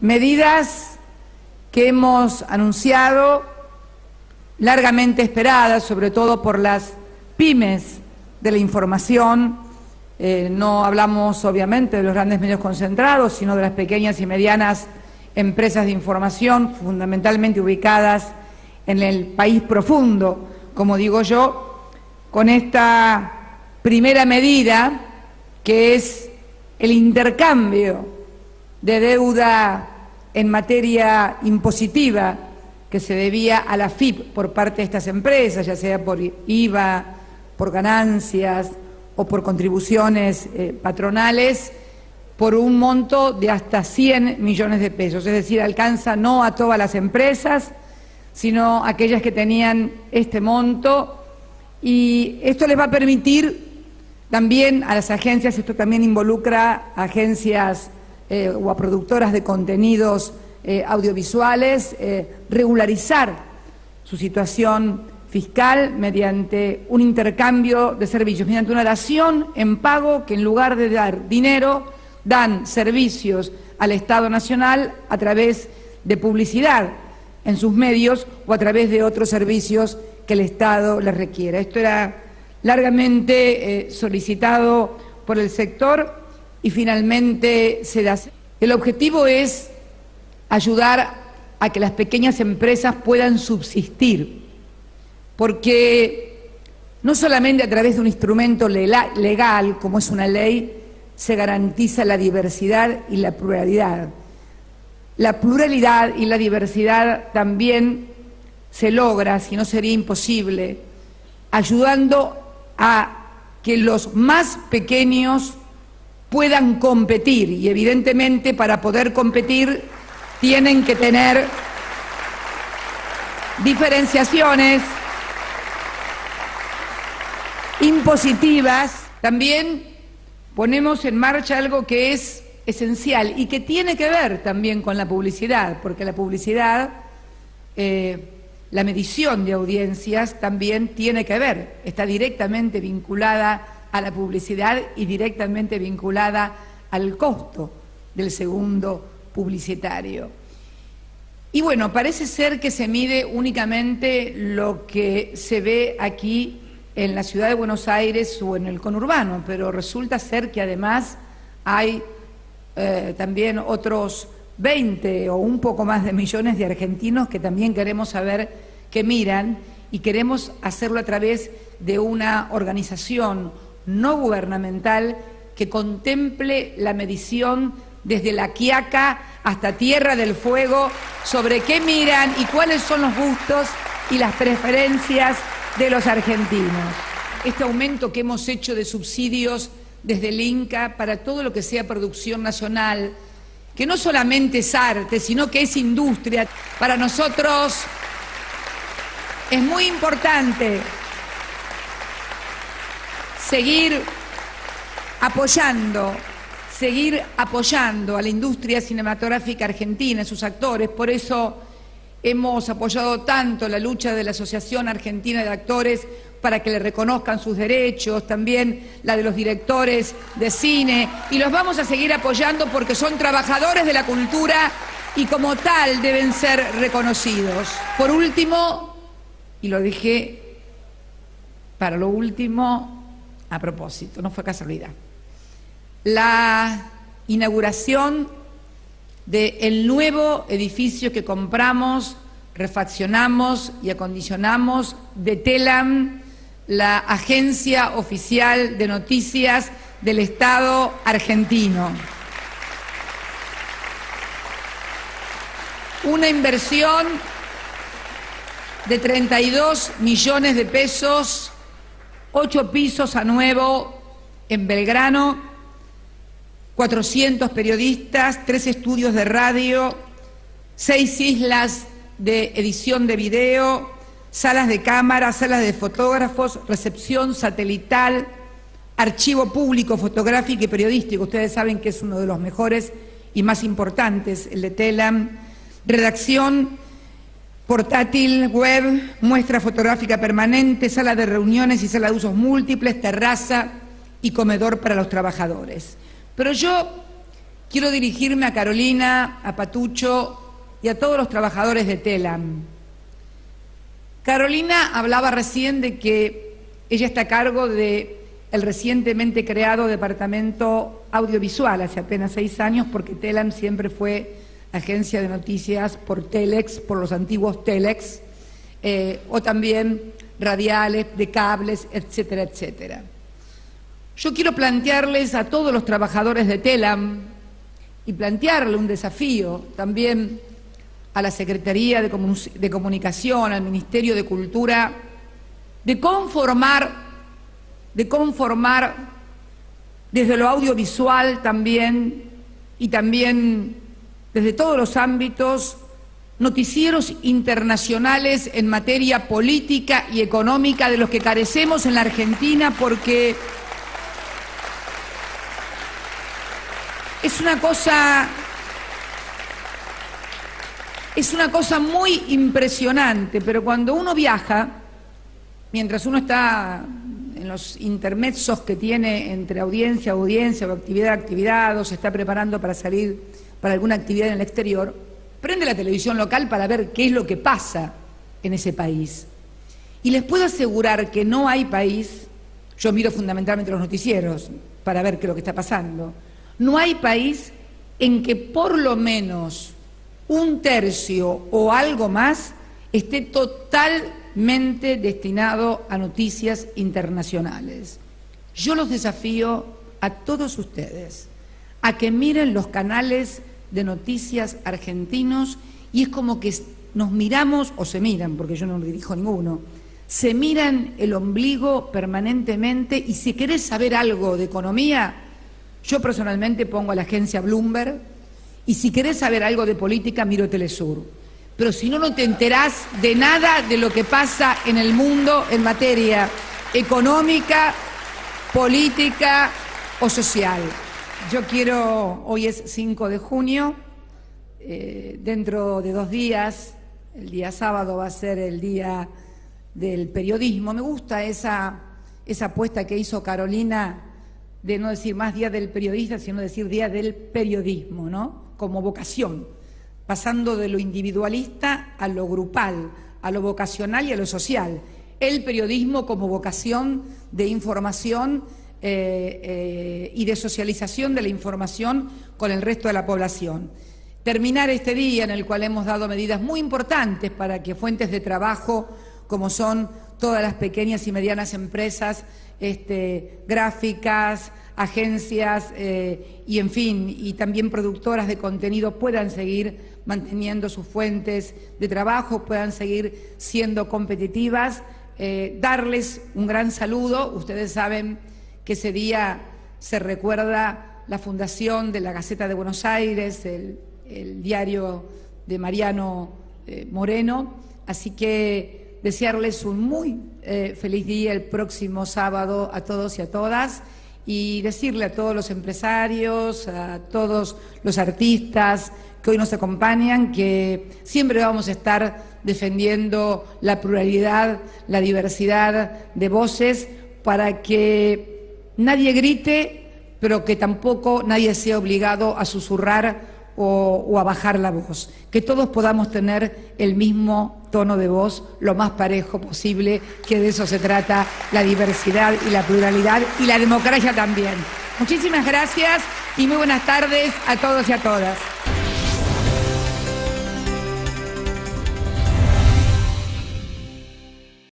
medidas que hemos anunciado, largamente esperadas, sobre todo por las pymes de la información. Eh, no hablamos obviamente de los grandes medios concentrados, sino de las pequeñas y medianas empresas de información, fundamentalmente ubicadas en el país profundo, como digo yo, con esta primera medida que es el intercambio de deuda en materia impositiva que se debía a la FIP por parte de estas empresas, ya sea por IVA, por ganancias o por contribuciones eh, patronales, por un monto de hasta 100 millones de pesos. Es decir, alcanza no a todas las empresas, sino a aquellas que tenían este monto. Y esto les va a permitir también a las agencias, esto también involucra agencias eh, o a productoras de contenidos eh, audiovisuales, eh, regularizar su situación fiscal mediante un intercambio de servicios, mediante una dación en pago que en lugar de dar dinero, dan servicios al Estado Nacional a través de publicidad en sus medios o a través de otros servicios que el Estado les requiera. Esto era largamente solicitado por el sector y finalmente se da. El objetivo es ayudar a que las pequeñas empresas puedan subsistir, porque no solamente a través de un instrumento legal, como es una ley, se garantiza la diversidad y la pluralidad. La pluralidad y la diversidad también se logra, si no sería imposible, ayudando a que los más pequeños puedan competir y evidentemente para poder competir tienen que tener diferenciaciones impositivas. También ponemos en marcha algo que es esencial y que tiene que ver también con la publicidad, porque la publicidad, eh, la medición de audiencias también tiene que ver, está directamente vinculada a la publicidad y directamente vinculada al costo del segundo publicitario. Y bueno, parece ser que se mide únicamente lo que se ve aquí en la ciudad de Buenos Aires o en el conurbano, pero resulta ser que además hay eh, también otros 20 o un poco más de millones de argentinos que también queremos saber que miran y queremos hacerlo a través de una organización no gubernamental que contemple la medición desde la Quiaca hasta Tierra del Fuego sobre qué miran y cuáles son los gustos y las preferencias de los argentinos. Este aumento que hemos hecho de subsidios desde el INCA para todo lo que sea producción nacional, que no solamente es arte, sino que es industria, para nosotros es muy importante seguir apoyando, seguir apoyando a la industria cinematográfica argentina, a sus actores. Por eso hemos apoyado tanto la lucha de la Asociación Argentina de Actores para que le reconozcan sus derechos, también la de los directores de cine, y los vamos a seguir apoyando porque son trabajadores de la cultura y como tal deben ser reconocidos. Por último, y lo dije para lo último, a propósito, no fue casualidad. La inauguración del nuevo edificio que compramos, refaccionamos y acondicionamos de TELAM, la agencia oficial de noticias del Estado argentino. Una inversión de 32 millones de pesos ocho pisos a nuevo en Belgrano, 400 periodistas, tres estudios de radio, seis islas de edición de video, salas de cámara, salas de fotógrafos, recepción satelital, archivo público, fotográfico y periodístico. Ustedes saben que es uno de los mejores y más importantes, el de TELAM. Redacción portátil, web, muestra fotográfica permanente, sala de reuniones y sala de usos múltiples, terraza y comedor para los trabajadores. Pero yo quiero dirigirme a Carolina, a Patucho y a todos los trabajadores de Telam. Carolina hablaba recién de que ella está a cargo de el recientemente creado departamento audiovisual hace apenas seis años, porque Telam siempre fue agencia de noticias por Telex, por los antiguos Telex, eh, o también radiales, de cables, etcétera, etcétera. Yo quiero plantearles a todos los trabajadores de Telam y plantearle un desafío también a la Secretaría de, de Comunicación, al Ministerio de Cultura, de conformar de conformar desde lo audiovisual también y también desde todos los ámbitos noticieros internacionales en materia política y económica de los que carecemos en la Argentina porque es una cosa es una cosa muy impresionante, pero cuando uno viaja, mientras uno está en los intermedios que tiene entre audiencia audiencia o actividad actividad o se está preparando para salir para alguna actividad en el exterior, prende la televisión local para ver qué es lo que pasa en ese país. Y les puedo asegurar que no hay país, yo miro fundamentalmente los noticieros para ver qué es lo que está pasando, no hay país en que por lo menos un tercio o algo más esté total mente destinado a noticias internacionales. Yo los desafío a todos ustedes a que miren los canales de noticias argentinos y es como que nos miramos, o se miran, porque yo no dirijo ninguno, se miran el ombligo permanentemente y si querés saber algo de economía, yo personalmente pongo a la agencia Bloomberg y si querés saber algo de política, miro Telesur pero si no, no te enterás de nada de lo que pasa en el mundo en materia económica, política o social. Yo quiero, hoy es 5 de junio, eh, dentro de dos días, el día sábado va a ser el día del periodismo. Me gusta esa, esa apuesta que hizo Carolina de no decir más día del periodista, sino decir día del periodismo, ¿no? Como vocación pasando de lo individualista a lo grupal, a lo vocacional y a lo social. El periodismo como vocación de información eh, eh, y de socialización de la información con el resto de la población. Terminar este día en el cual hemos dado medidas muy importantes para que fuentes de trabajo, como son todas las pequeñas y medianas empresas este, gráficas, agencias eh, y, en fin, y también productoras de contenido puedan seguir manteniendo sus fuentes de trabajo, puedan seguir siendo competitivas. Darles un gran saludo. Ustedes saben que ese día se recuerda la fundación de la Gaceta de Buenos Aires, el, diario de Mariano eh, Moreno. Así que desearles un muy eh, feliz día el próximo sábado a todos y a todas y decirle a todos los empresarios, a todos los artistas, que hoy nos acompañan, que siempre vamos a estar defendiendo la pluralidad, la diversidad de voces, para que nadie grite, pero que tampoco nadie sea obligado a susurrar o, a bajar la voz. Que todos podamos tener el mismo tono de voz lo más parejo posible, que de eso se trata la diversidad y la pluralidad y la democracia también. Muchísimas gracias y muy buenas tardes a todos y a todas.